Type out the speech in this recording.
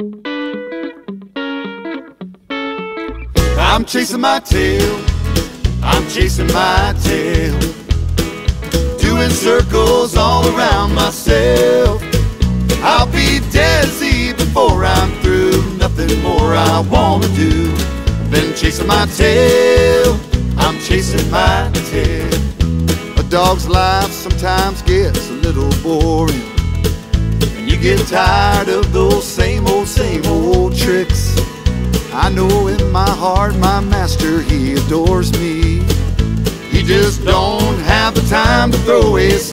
I'm chasing my tail, I'm chasing my tail, doing circles all around myself. I'll be dizzy before I'm through, nothing more I wanna do than chasing my tail. I'm chasing my tail. A dog's life sometimes gets a little boring, and you get tired of those same I know in my heart my master, he adores me. He just don't have the time to throw his